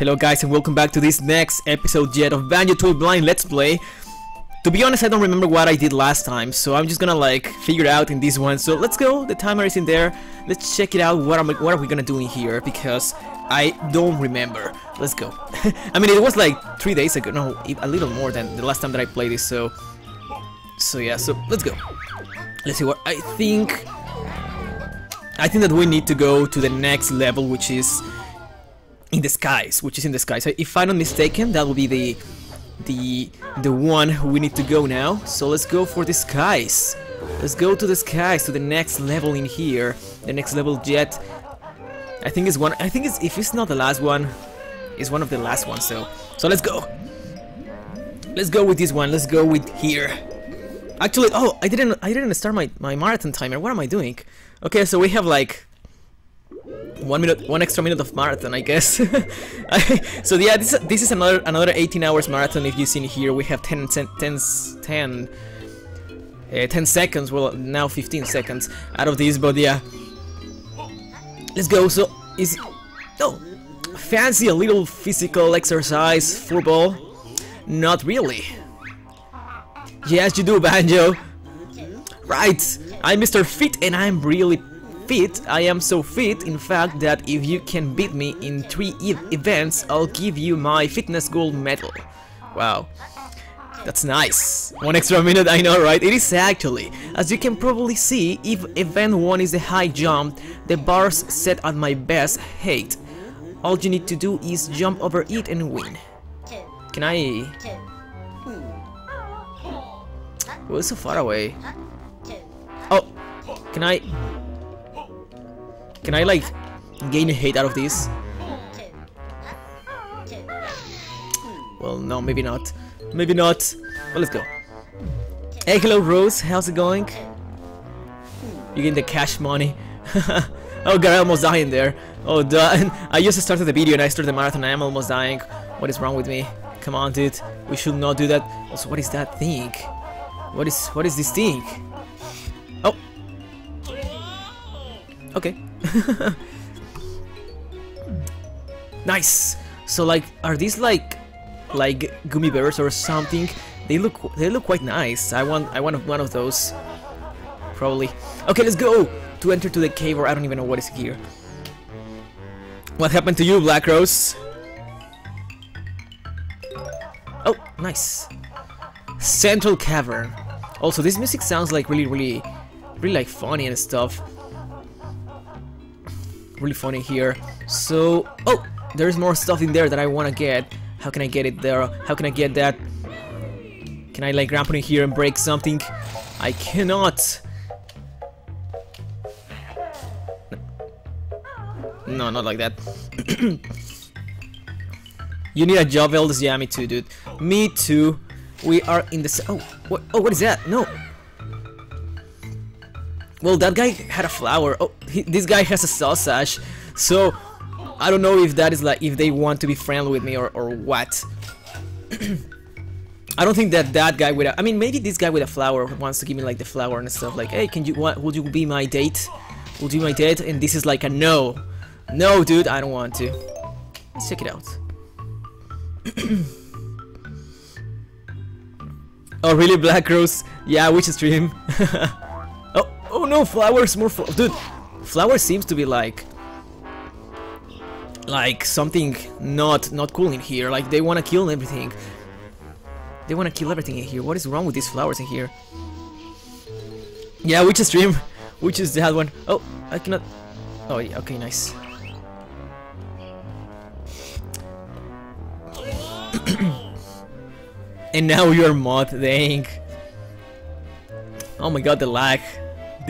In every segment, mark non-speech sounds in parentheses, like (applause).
Hello guys and welcome back to this next episode yet of Banjo-Tooie Blind Let's Play. To be honest, I don't remember what I did last time, so I'm just gonna like figure it out in this one. So let's go, the timer is in there. Let's check it out, what, am I, what are we gonna do in here, because I don't remember. Let's go. (laughs) I mean, it was like three days ago, no, a little more than the last time that I played this, so... So yeah, so let's go. Let's see what I think... I think that we need to go to the next level, which is in the skies, which is in the skies. So if I'm not mistaken, that will be the the the one we need to go now. So let's go for the skies. Let's go to the skies to the next level in here. The next level jet. I think it's one. I think it's if it's not the last one, it's one of the last ones. So so let's go. Let's go with this one. Let's go with here. Actually, oh, I didn't I didn't start my my marathon timer. What am I doing? Okay, so we have like one minute, one extra minute of marathon, I guess. (laughs) so yeah, this this is another another 18 hours marathon. If you see here, we have 10 10 10, uh, 10 seconds. Well, now 15 seconds out of this, but yeah, let's go. So is oh fancy a little physical exercise football? Not really. Yes, you do, Banjo. Right, I'm Mr. Fit and I'm really fit. I am so fit, in fact, that if you can beat me in three e events, I'll give you my fitness gold medal. Wow. That's nice. One extra (laughs) minute, I know, right? It is actually. As you can probably see, if event 1 is the high jump, the bars set at my best height. All you need to do is jump over it and win. Can I... Oh, it's so far away. Oh, can I... Can I like gain hate out of this? Well, no, maybe not. Maybe not. Well, let's go. Hey, hello, Rose. How's it going? You getting the cash money? (laughs) oh god, I almost in there. Oh, duh. (laughs) I just started the video and I started the marathon. I am almost dying. What is wrong with me? Come on, dude. We should not do that. Also, what is that thing? What is what is this thing? Oh. Okay. (laughs) nice. So like, are these like, like gummy bears or something? They look, they look quite nice. I want, I want one of those. Probably. Okay, let's go to enter to the cave, or I don't even know what is here. What happened to you, Black Rose? Oh, nice. Central Cavern. Also, this music sounds like really, really, really like funny and stuff really funny here. So, oh, there's more stuff in there that I want to get. How can I get it there? How can I get that? Can I like grab in here and break something? I cannot. No, not like that. (clears throat) you need a job, Elders? Yeah, me too, dude. Me too. We are in the... Oh, what, oh, what is that? No. Well, that guy had a flower. Oh, he, this guy has a sausage. So, I don't know if that is like if they want to be friendly with me or, or what. (clears throat) I don't think that that guy with a, I mean, maybe this guy with a flower wants to give me like the flower and stuff. Like, hey, can you, what, would you be my date? Would you be my date? And this is like a no. No, dude, I don't want to. Let's check it out. (clears throat) oh, really, Black Rose? Yeah, which stream? (laughs) Oh no, flowers, more fl dude. Flower seems to be like like something not not cool in here. Like they want to kill everything. They want to kill everything in here. What is wrong with these flowers in here? Yeah, which is stream? Which is that one? Oh, I cannot. Oh, yeah, okay, nice. (coughs) and now you're mod, dang. Oh my god, the lag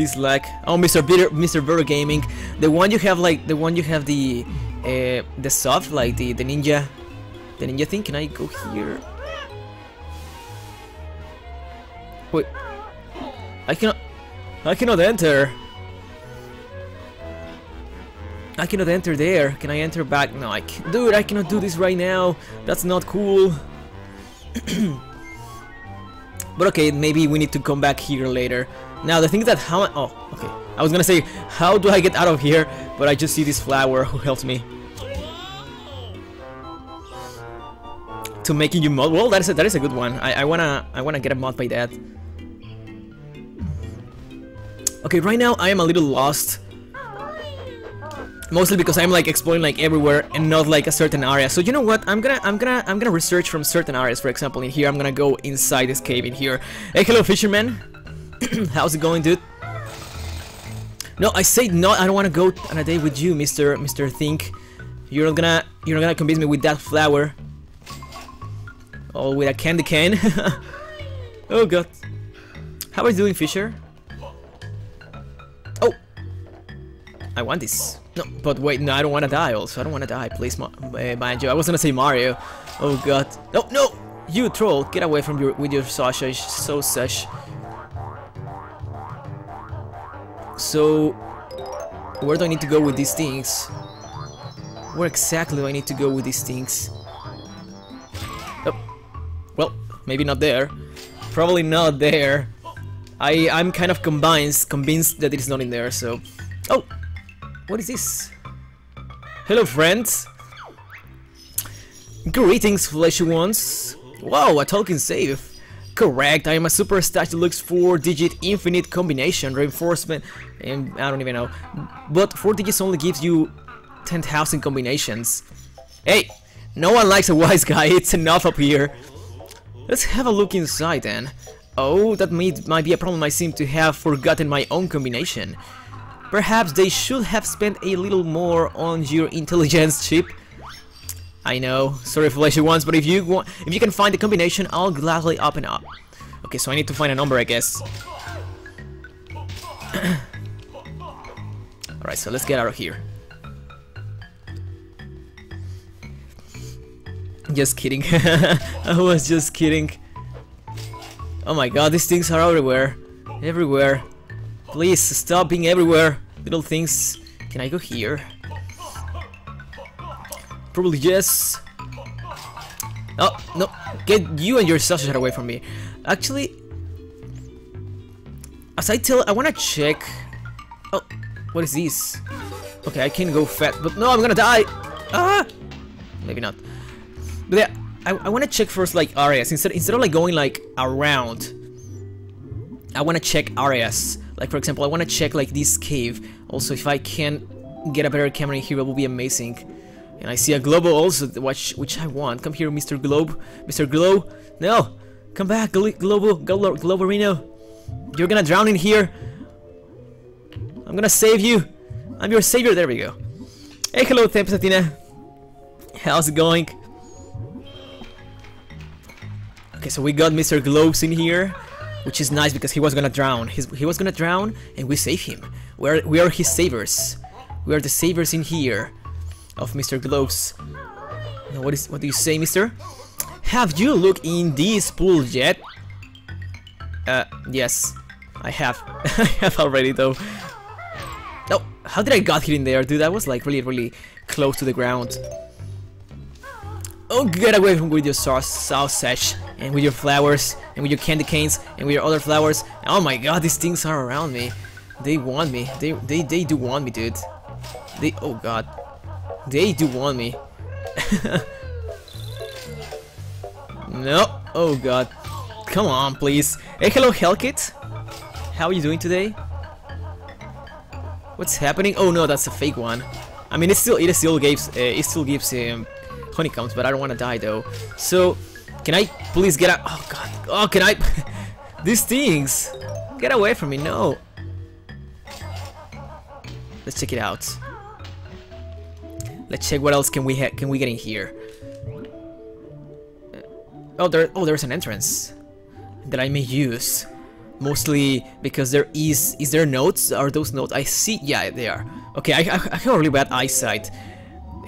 this lag. Oh, Mr. Bitter, Mr. Vero Gaming, the one you have like the one you have the uh, the soft like the the ninja, the ninja thing. Can I go here? Wait, I cannot, I cannot enter. I cannot enter there. Can I enter back? No, I can't. Dude, I cannot do this right now. That's not cool. (clears throat) but okay, maybe we need to come back here later. Now the thing is that how oh okay I was gonna say how do I get out of here but I just see this flower who helps me to making you mod. Well, that is a, that is a good one. I, I wanna I wanna get a mod by that. Okay, right now I am a little lost. Mostly because I'm like exploring like everywhere and not like a certain area. So you know what? I'm gonna I'm gonna I'm gonna research from certain areas. For example, in here I'm gonna go inside this cave in here. Hey, hello, fisherman. (clears throat) How's it going, dude? No, I say no. I don't want to go on a date with you, Mister Mister Think. You're not gonna you're not gonna convince me with that flower. Oh, with a candy cane. (laughs) oh god. How are you doing, Fisher? Oh, I want this. No, but wait, no, I don't want to die. Also, I don't want to die. Please, Ma uh, Banjo. I was gonna say Mario. Oh god. No, no. You troll, get away from your with your sausage, so So, where do I need to go with these things? Where exactly do I need to go with these things? Oh, well, maybe not there. Probably not there. I I'm kind of convinced convinced that it is not in there. So, oh, what is this? Hello, friends. Greetings, fleshy ones. Wow, a Tolkien save. Correct, I am a super stash that looks 4 digit infinite combination reinforcement and I don't even know. But 4 digits only gives you 10,000 combinations. Hey, no one likes a wise guy, (laughs) it's enough up here. Let's have a look inside then. Oh, that may, might be a problem I seem to have forgotten my own combination. Perhaps they should have spent a little more on your intelligence chip. I know, sorry for fleshy ones, but if you want, if you can find the combination, I'll gladly open up. Okay, so I need to find a number, I guess. (clears throat) Alright, so let's get out of here. Just kidding. (laughs) I was just kidding. Oh my god, these things are everywhere. Everywhere. Please, stop being everywhere. Little things. Can I go here? Probably yes. Oh, no. Get you and your sausage away from me. Actually, as I tell, I want to check. Oh, what is this? Okay, I can go fat, but no, I'm gonna die. Ah, maybe not. But yeah, I, I want to check first like areas instead instead of like going like around. I want to check areas. Like for example, I want to check like this cave. Also, if I can get a better camera in here, it will be amazing. And I see a Glowbo also, which, which I want. Come here, Mr. Globe. Mr. Glow. No! Come back, Glo Globo, Glo Globerino. You're gonna drown in here. I'm gonna save you. I'm your savior. There we go. Hey, hello, Tempesatina. How's it going? Okay, so we got Mr. Globes in here, which is nice because he was gonna drown. He's, he was gonna drown, and we save him. We are, we are his savers. We are the savers in here of Mr. Globes. Now, what is what do you say, Mister? Have you looked in this pool yet? Uh, yes, I have. (laughs) I have already though. Oh, how did I got here in there, dude? That was like really, really close to the ground. Oh, get away from with your sauce, sausage, and with your flowers, and with your candy canes, and with your other flowers. Oh my god, these things are around me. They want me. They, they, they do want me, dude. They, oh god. They do want me. no. Oh god. Come on, please. Hey, hello, Hellkit. How are you doing today? What's happening? Oh no, that's a fake one. I mean, it still it still gives uh, it still gives um, honeycombs, but I don't want to die though. So, can I please get out? Oh god. Oh, can I? (laughs) These things. Get away from me! No. Let's check it out. Let's check what else can we can we get in here. Oh, there. Oh, there's an entrance that I may use. Mostly because there is is there notes? Are those notes? I see. Yeah, they are. Okay, I, I, I have really bad eyesight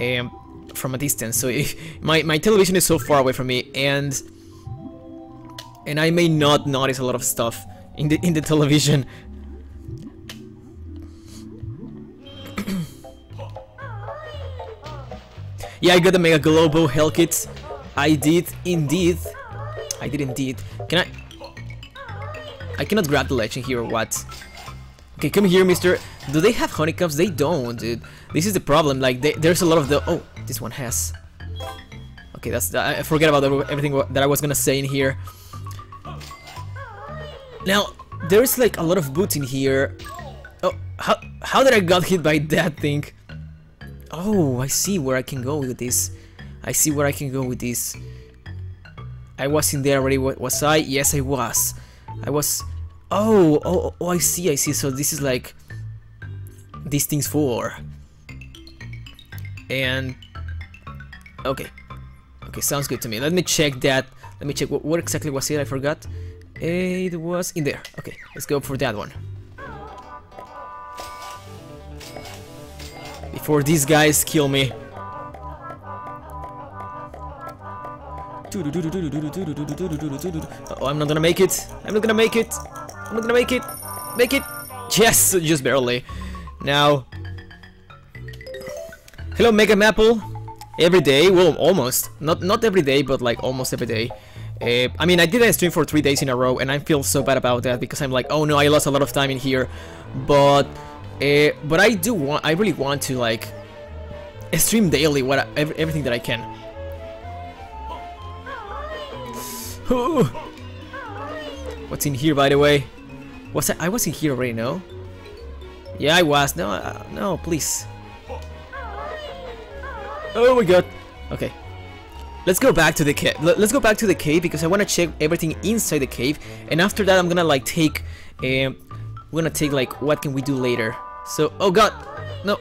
um, from a distance. So (laughs) if my my television is so far away from me, and and I may not notice a lot of stuff in the in the television. Yeah, I got the Mega Global Hell Kit. I did indeed. I did indeed. Can I... I cannot grab the legend here or what? Okay, come here, mister. Do they have honeycombs? They don't, dude. This is the problem. Like, they, there's a lot of the... Oh, this one has. Okay, that's I forget about everything that I was gonna say in here. Now, there's like a lot of boots in here. Oh, how, how did I got hit by that thing? Oh, I see where I can go with this. I see where I can go with this. I was in there already, was I? Yes, I was. I was... Oh, oh, oh, I see, I see. So this is like... These things for. And... Okay. Okay, sounds good to me. Let me check that. Let me check what, what exactly was it, I forgot. It was in there. Okay, let's go for that one. Before these guys kill me. Oh, I'm not gonna make it. I'm not gonna make it. I'm not gonna make it. Make it. Yes, just barely. Now. Hello, Mega Maple. Every day, well, almost. Not not every day, but like almost every day. Uh, I mean, I did a stream for three days in a row, and I feel so bad about that because I'm like, oh no, I lost a lot of time in here. But, uh, but I do want, I really want to like stream daily, what every, everything that I can. What's in here, by the way? Was I? I was in here already, no? Yeah, I was. No, uh, no, please. Oh my god. Okay. Let's go back to the cave. Let's go back to the cave because I want to check everything inside the cave, and after that, I'm gonna like take. Um, we're gonna take like what can we do later. So, oh god, no,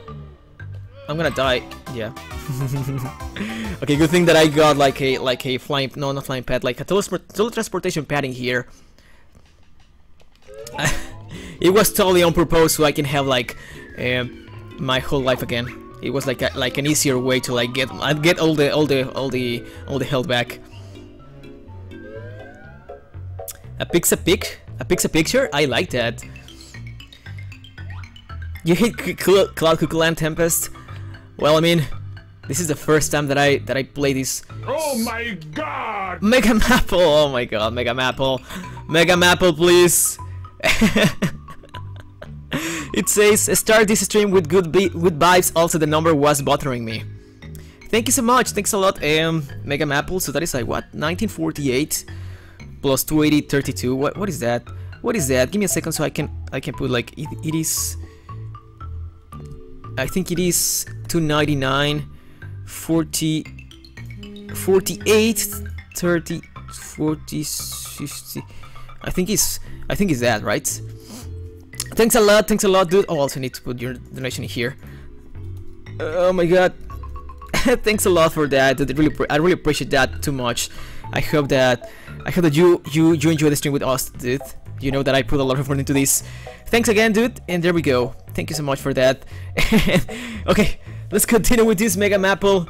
I'm gonna die. Yeah. (laughs) okay, good thing that I got like a like a flying no not flying pad like a teletransportation pad in here. (laughs) it was totally on purpose so I can have like um, my whole life again. It was like a, like an easier way to like get I'd get all the all the all the all the health back. A pixel pic, a pixel picture. I like that. (laughs) You hit Cloud Cuckoo and Tempest. Well, I mean, this is the first time that I that I play this. Oh my god! Mega Maple! Oh my god, Mega Maple! Mega Maple, please! (laughs) it says, start this stream with good good vibes, also the number was bothering me. Thank you so much, thanks a lot, um, Mega Maple, so that is like, what, 1948 plus 280, 32, what, what is that? What is that? Give me a second so I can, I can put like, it, it is I think it is 299 40 48 30 40 50 I think it's I think it's that right? Thanks a lot thanks a lot dude. Oh also need to put your donation here. Oh my god. (laughs) Thanks a lot for that I really I really appreciate that too much. I hope that I hope that you you you enjoy the stream with us dude you know that I put a lot of effort into this. Thanks again, dude, and there we go. Thank you so much for that. (laughs) okay, let's continue with this Mega Maple.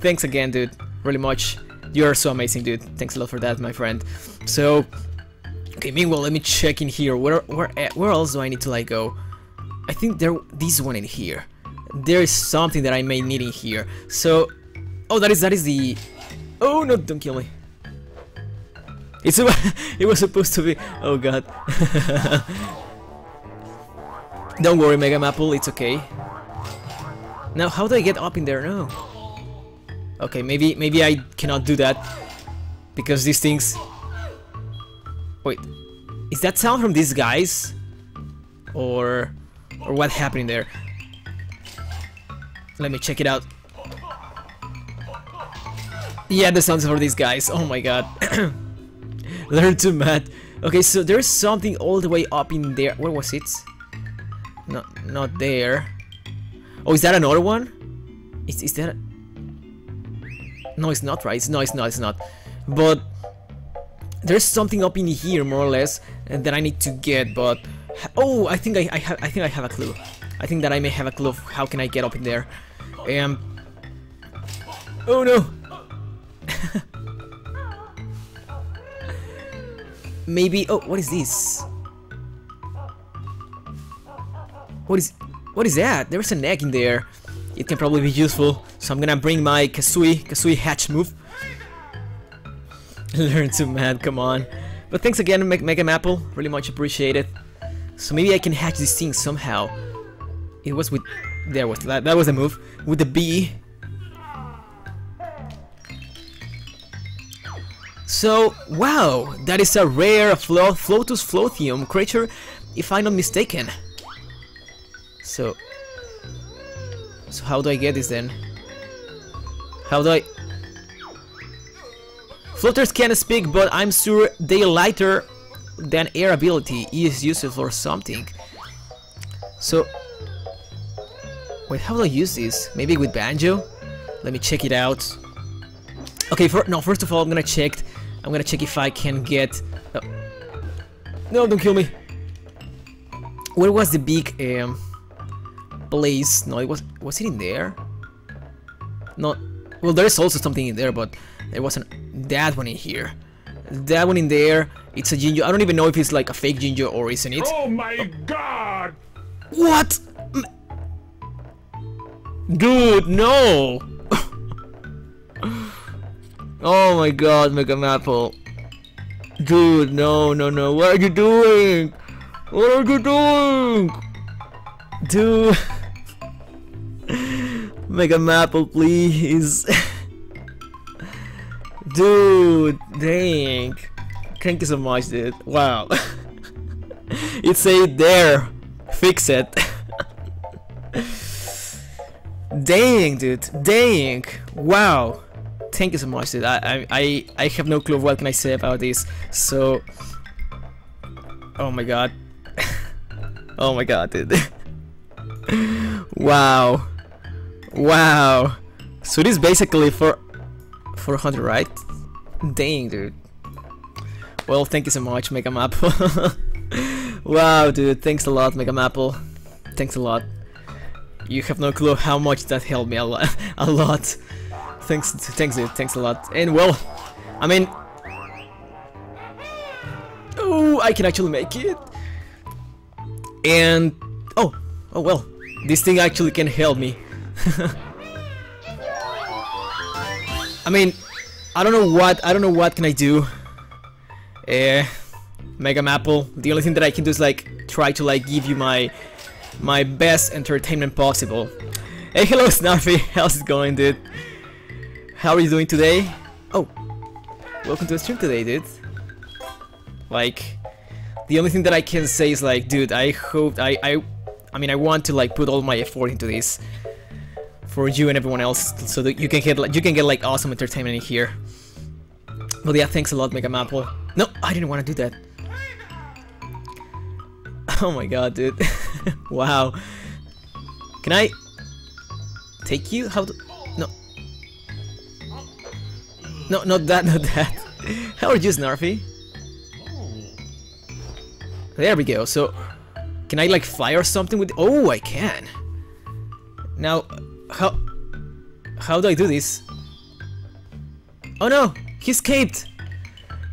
Thanks again, dude, really much. You're so amazing, dude. Thanks a lot for that, my friend. So, okay, meanwhile, let me check in here. Where, where, eh, where else do I need to like go? I think there, this one in here. There is something that I may need in here. So, oh, that is that is the. Oh no! Don't kill me. It's (laughs) it was supposed to be. Oh god. (laughs) Don't worry, Mega Maple. It's okay. Now, how do I get up in there? No. Okay, maybe maybe I cannot do that because these things. Wait, is that sound from these guys, or or what happened there? Let me check it out. Yeah, the sounds for these guys. Oh my god. (clears throat) (laughs) Learn to mat. Okay, so there's something all the way up in there. Where was it? Not, not there. Oh, is that another one? Is, is that... No, it's not, right? It's, no, it's not, it's not. But... There's something up in here, more or less, that I need to get, but... Oh, I think I, I, have, I think I have a clue. I think that I may have a clue of how can I get up in there. Um... Oh no! (laughs) Maybe... Oh, what is this? What is... What is that? There's an egg in there. It can probably be useful. So I'm gonna bring my Kazooie, Kazooie hatch move. (laughs) Learn to man, come on. But thanks again, Me Mega Maple. Really much appreciated. So maybe I can hatch this thing somehow. It was with... There was... That, that was the move. With the bee. So, wow, that is a rare Flo Floatus Floatium creature, if I'm not mistaken. So, so how do I get this then? How do I... Floaters can't speak, but I'm sure they lighter than air ability is useful for something. So, wait, how do I use this? Maybe with Banjo? Let me check it out. Okay, for, no, first of all, I'm gonna check. I'm gonna check if I can get. No, no don't kill me. Where was the big um, place? No, it was. Was it in there? No. Well, there's also something in there, but there wasn't that one in here. That one in there. It's a ginger. I don't even know if it's like a fake ginger or isn't it. Oh my god! What? Dude, no! Oh my god, Mega Maple. Dude, no, no, no. What are you doing? What are you doing? Dude. (laughs) Mega Maple, please. (laughs) Dude, dang. Thank you so much, dude. Wow. (laughs) it's a there. Fix it. Dang, dude. Dang. Wow. Thank you so much, dude. I, I, I have no clue what can I say about this. So, oh my god. (laughs) oh my god, dude. (laughs) wow. Wow. So this is basically for 400, right? Dang, dude. Well, thank you so much, Mega Map. (laughs) wow, dude. Thanks a lot, Mega Maple. Thanks a lot. You have no clue how much that helped me a lot. a lot. Thanks, thanks. Thanks a lot. And well, I mean, oh, I can actually make it. And oh, oh well, this thing actually can help me. (laughs) I mean, I don't know what I don't know what can I do. Eh, Mega Maple. The only thing that I can do is like try to like give you my my best entertainment possible. Hey, hello Snarfy, (laughs) how's it going, dude? How are you doing today? Oh, welcome to the stream today, dude. Like, the only thing that I can say is like, dude, I hope I I I mean, I want to like put all my effort into this for you and everyone else, so that you can get like you can get like awesome entertainment in here. But yeah, thanks a lot, Mega Maple. No, I didn't want to do that. (laughs) Oh my god, dude. (laughs) wow. Can I take you? How do... No. No, not that, not that. How are you, Snarfy? There we go. So, can I like fly or something with... Oh, I can. Now, how... How do I do this? Oh no! He escaped!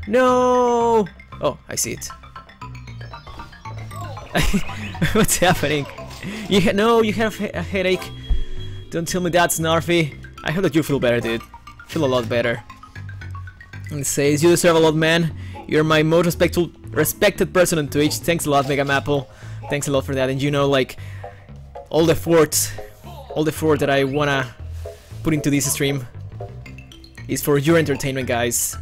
No! Oh, I see it. (laughs) What's happening? You ha no, you have a headache. Don't tell me that's Snarfy. I hope that you feel better, dude. Feel a lot better. It says, you deserve a lot, man. You're my most respectful, respected person on Twitch. Thanks a lot, Mega Maple. Thanks a lot for that. And you know, like, all the effort, all the effort that I wanna put into this stream is for your entertainment, guys.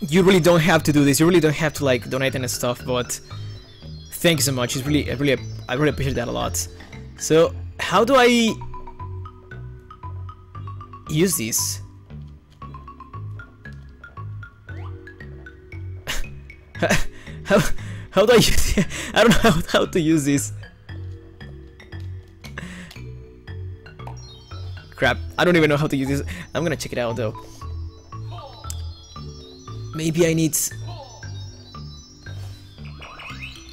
You really don't have to do this. You really don't have to like donate and stuff, but thank you so much. It's really, I really, I really appreciate that a lot. So, how do I use this? How, how do I use it? (laughs) I don't know how, (laughs) how to use this. Crap, I don't even know how to use this. I'm gonna check it out though. Maybe I need...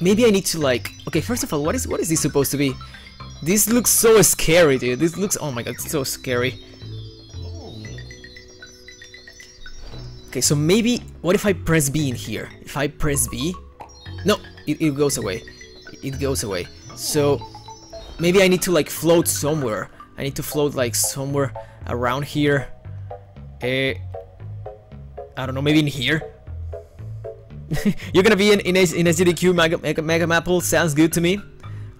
Maybe I need to like... Okay, first of all, what is what is this supposed to be? This looks so scary, dude. This looks... Oh my god, so scary. Okay, so maybe... What if I press B in here? If I press B... No, it, it goes away. It goes away. So... Maybe I need to like float somewhere. I need to float like somewhere around here. Uh, I don't know, maybe in here? (laughs) You're gonna be in, in, a, in a Mega, Mega, Mega Maple, sounds good to me.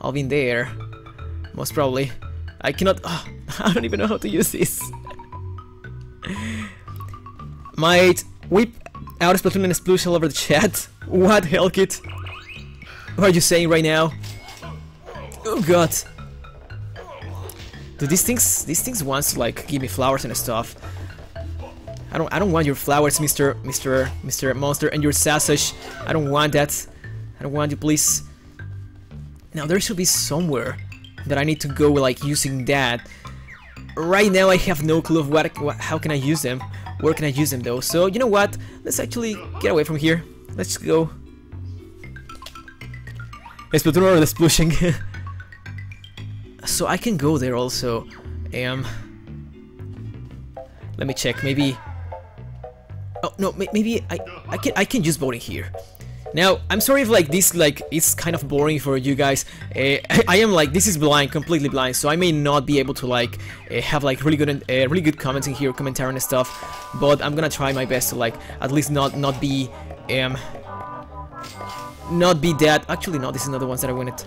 I'll be in there. Most probably. I cannot... Oh, (sighs) I don't even know how to use this. (laughs) Might whip out Splatoon and sploosh all over the chat. (laughs) What, Hellkit? What are you saying right now? Oh god. Do these things these things wants to like give me flowers and stuff. I don't I don't want your flowers, Mr. Mr. Mr. Monster and your sausage. I don't want that. I don't want you please. Now there should be somewhere that I need to go like using that. Right now I have no clue of what, what how can I use them. Where can I use them though? So you know what? Let's actually get away from here. Let's go. Splatoon or the splushing. (laughs) so I can go there also. Um, let me check. Maybe. Oh no, maybe I I can I can use voting here. Now, I'm sorry if like this like it's kind of boring for you guys. Uh, (laughs) I am like this is blind, completely blind, so I may not be able to like uh, have like really good uh, really good comments in here, commentary and stuff. But I'm gonna try my best to like at least not not be um not be that. Actually, no, this is not the ones that I wanted.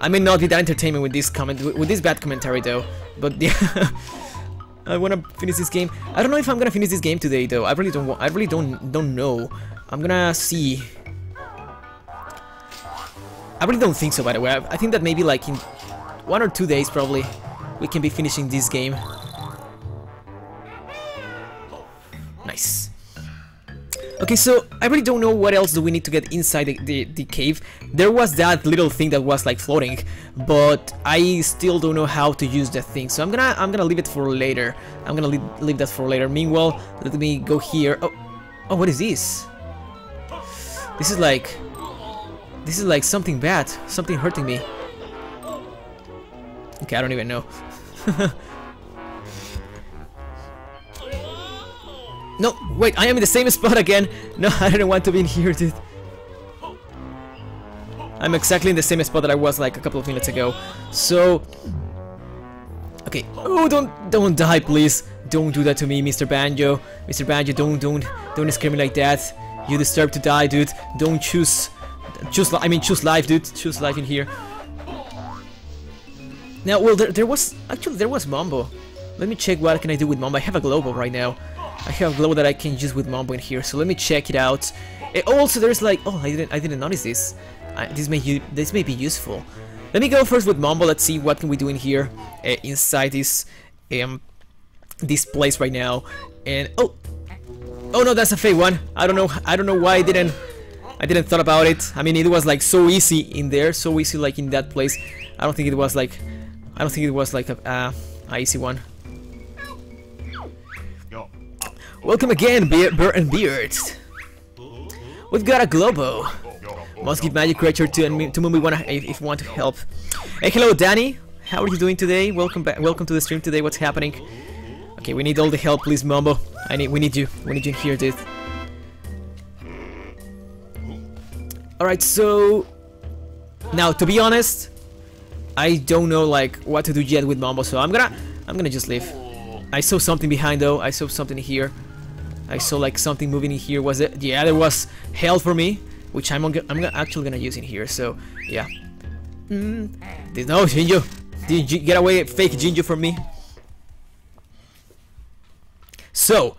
I may not be that entertainment with this comment with this bad commentary though. But (laughs) yeah. I wanna finish this game. I don't know if I'm gonna finish this game today, though. I really don't. I really don't don't know. I'm gonna see. I really don't think so. By the way, I, I think that maybe like in one or two days, probably, we can be finishing this game. Nice. Okay, so I really don't know what else do we need to get inside the, the, the, cave. There was that little thing that was like floating, but I still don't know how to use that thing. So I'm gonna I'm gonna leave it for later. I'm gonna leave, leave that for later. Meanwhile, let me go here. Oh, oh, what is this? This is like this is like something bad, something hurting me. Okay, I don't even know. (laughs) No, wait, I am in the same spot again. No, (laughs) I didn't want to be in here, dude. I'm exactly in the same spot that I was like a couple of minutes ago. So, okay. Oh, don't, don't die, please. Don't do that to me, Mr. Banjo. Mr. Banjo, don't, don't, don't scare me like that. You deserve to die, dude. Don't choose, choose. I mean, choose life, dude. Choose life in here. Now, well, there, there was actually there was Mumbo. Let me check what can I do with Mumbo. I have a Glowbo right now. I have glow that I can use with Mumbo in here, so let me check it out. It, also, there's like, oh, I didn't, I didn't notice this. This may, this may be useful. Let me go first with Mumbo. Let's see what can we do in here, uh, inside this, um, this place right now. And oh, oh no, that's a fake one. I don't know, I don't know why I didn't, I didn't thought about it. I mean, it was like so easy in there, so easy like in that place. I don't think it was like, I don't think it was like a, uh, a easy one. Welcome again, Be Bert and Beards. We've got a Glowbo. Must give magic creature to to we wanna if, you want to help. Hey, hello, Danny. How are you doing today? Welcome back. Welcome to the stream today. What's happening? Okay, we need all the help, please, Mumbo. I need. We need you. We need you here, dude. All right, so now to be honest, I don't know like what to do yet with Mumbo, so I'm gonna I'm gonna just leave. I saw something behind though. I saw something here. I saw like something moving in here. Was it? Yeah, there was hell for me, which I'm I'm actually gonna use in here. So yeah. Mm. No, Jinjo, did you get away, fake Jinjo from me? So,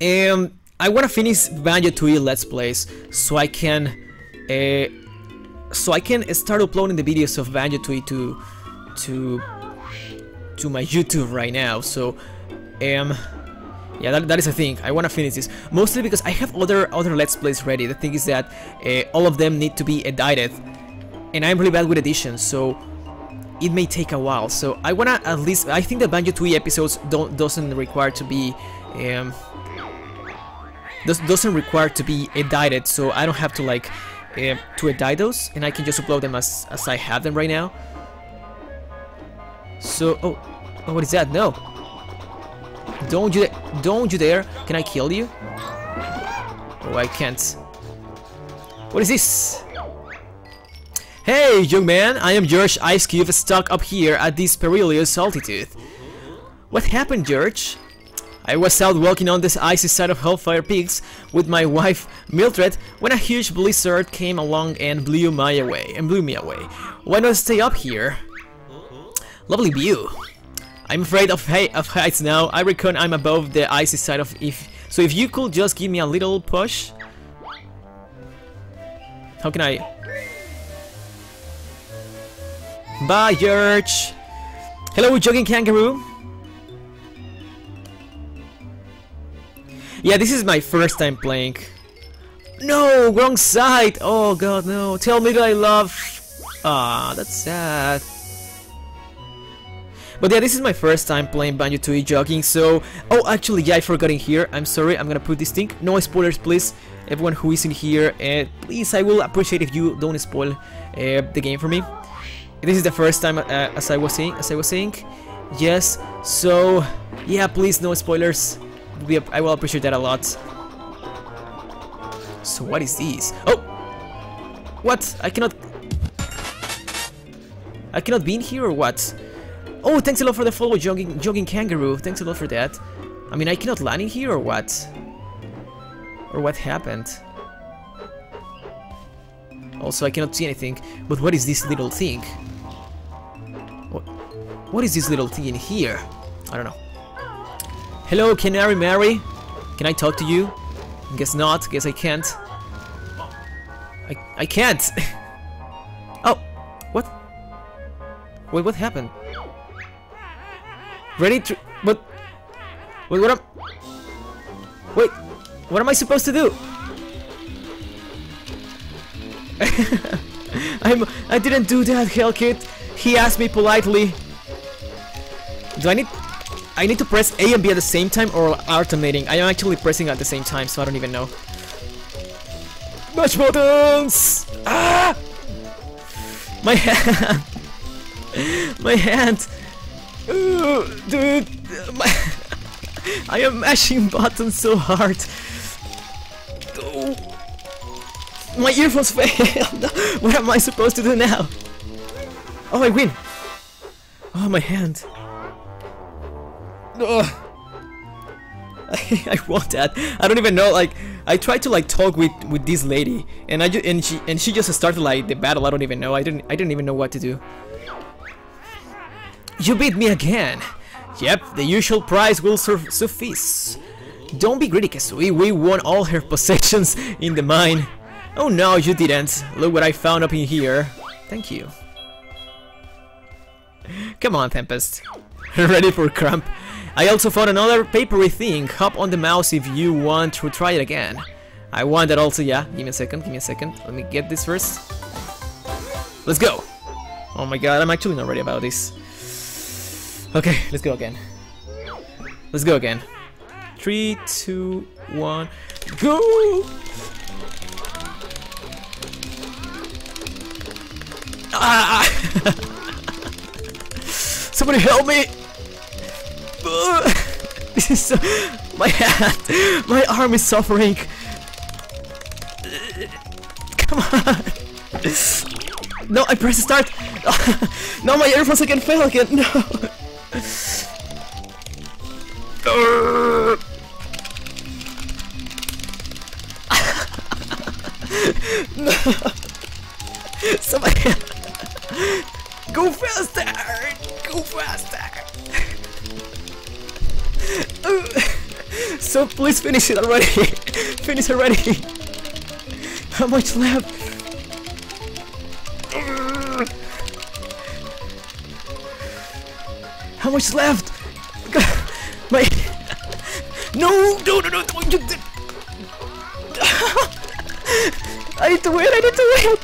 um, I wanna finish Banjo Tooie Let's Plays so I can, uh, so I can start uploading the videos of Banjo Tooie to, to, to my YouTube right now. So, um. Yeah, that, that is a thing. I want to finish this. Mostly because I have other other Let's Plays ready. The thing is that uh, all of them need to be edited. And I'm really bad with editions, so it may take a while. So I want to at least... I think the Banjo-Tooie episodes don't doesn't require to be... Um, does, doesn't require to be edited, so I don't have to like... Uh, to edit those, and I can just upload them as, as I have them right now. So, oh, oh, what is that? No, don't you don't you dare! Can I kill you? Oh, I can't. What is this? Hey, young man! I am George Ice Cube stuck up here at this perilous altitude. What happened, George? I was out walking on this icy side of Hailfire Peaks with my wife Mildred when a huge blizzard came along and blew my away and blew me away. Why not I stay up here? Lovely view. I'm afraid of, of heights now. I reckon I'm above the icy side of if... So if you could just give me a little push... How can I... Bye, George! Hello, jogging kangaroo! Yeah, this is my first time playing. No, wrong side! Oh god, no. Tell me that I love... Ah, that's sad. But yeah, this is my first time playing Banjo-Tooie jogging, so... Oh, actually, yeah, I forgot in here. I'm sorry, I'm gonna put this thing. No spoilers, please. Everyone who is in here, uh, please, I will appreciate if you don't spoil uh, the game for me. This is the first time, uh, as I was saying, as I was saying. Yes, so... Yeah, please, no spoilers. I will appreciate that a lot. So what is this? Oh! What? I cannot... I cannot be in here or what? Oh, thanks a lot for the follow, jogging, jogging kangaroo. Thanks a lot for that. I mean, I cannot land in here or what? Or what happened? Also, I cannot see anything. But what is this little thing? What, what is this little thing in here? I don't know. Hello, Canary Mary. Can I talk to you? Guess not. Guess I can't. I I can't. (laughs) oh, what? Wait, what happened? Ready to... What? Wait, what am... Wait, what am I supposed to do? (laughs) I'm... I didn't do that, Hellkit. He asked me politely. Do I need... I need to press A and B at the same time or alternating? I am actually pressing at the same time, so I don't even know. Match buttons! Ah! My (laughs) hand! My hand! Dude, (laughs) I am mashing buttons so hard. My earphones failed. (laughs) what am I supposed to do now? Oh, I win. Oh, my hand. I, (laughs) I want that. I don't even know. Like, I tried to like talk with with this lady, and I just and she and she just started like the battle. I don't even know. I didn't I didn't even know what to do. You beat me again! Yep, the usual prize will suffice. Don't be greedy, Kazooie, we won all her possessions in the mine. Oh no, you didn't. Look what I found up in here. Thank you. Come on, Tempest. (laughs) Ready for cramp? I also found another papery thing. Hop on the mouse if you want to try it again. I want that also, yeah. Give me a second, give me a second. Let me get this first. Let's go! Oh my god, I'm actually not ready about this. Okay, let's go again. Let's go again. Three, two, one, go! Ah! (laughs) Somebody help me! (laughs) this is so my hand, my arm is suffering. (laughs) Come on! No, I pressed start. no, my earphones again fail again. No. Somebody (laughs) Go faster! Go faster! (laughs) so please finish it already! (laughs) finish already! How much left? How much left? (laughs) My no, no, no, no! Don't? (laughs) I need to win. I need to win.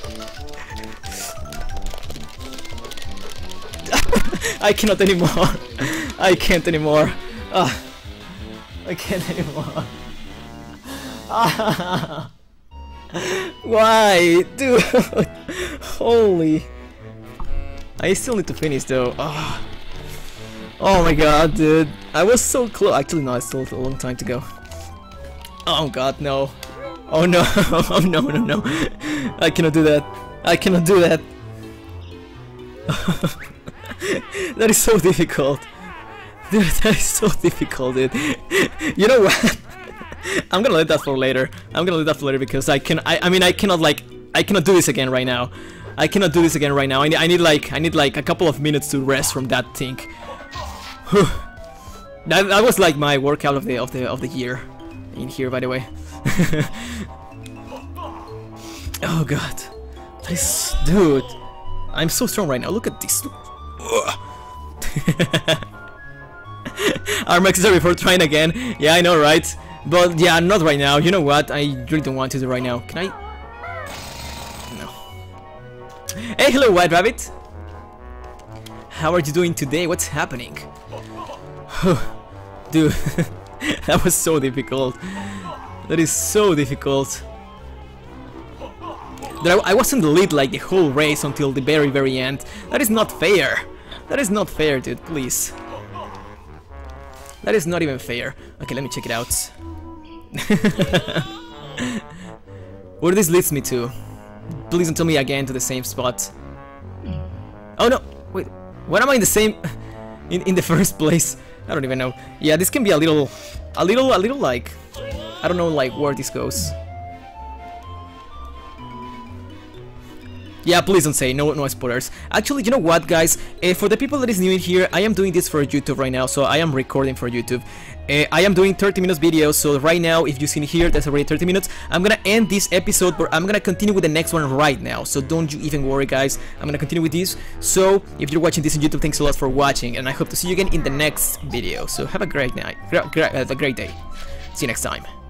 (laughs) I cannot anymore. I can't anymore. Uh, I can't anymore. Why, dude? Holy! I still need to finish though. Oh. Oh my god, dude. I was so close. Actually, no, I still have a long time to go. Oh god, no. Oh no. (laughs) oh no, no, no. I cannot do that. I cannot do that. (laughs) that is so difficult. Dude, (laughs) that is so difficult, dude. you know what? I'm gonna leave that for later. I'm gonna leave that for later because I can. I, I mean, I cannot like. I cannot do this again right now. I cannot do this again right now. I need, I need like. I need like a couple of minutes to rest from that thing. That, that was like my workout of the of the of the year in here by the way. (laughs) oh god. This dude. I'm so strong right now. Look at this. (laughs) Arm accessory for trying again. Yeah, I know, right? But yeah, not right now. You know what? I really don't want to do right now. Can I? No. Hey, hello, White Rabbit. How are you doing today? What's happening? Dude, (laughs) that was so difficult. That is so difficult. I wasn't the lead like the whole race until the very, very end. That is not fair. That is not fair, dude. Please. That is not even fair. Okay, let me check it out. (laughs) Where this leads me to? Please don't tell me again to the same spot. Oh no! Wait, what am I in the same... (laughs) in, in the first place? I don't even know. Yeah, this can be a little... A little, a little like... I don't know like where this goes. Yeah, please don't say no no spoilers. Actually, you know what, guys? Uh, for the people that is new in here, I am doing this for YouTube right now, so I am recording for YouTube. Uh, I am doing 30 minutes videos, so right now, if you see here, that's already 30 minutes. I'm gonna end this episode, but I'm gonna continue with the next one right now. So don't you even worry, guys. I'm gonna continue with this. So if you're watching this on YouTube, thanks a lot for watching, and I hope to see you again in the next video. So have a great night, gra gra have a great day. See you next time.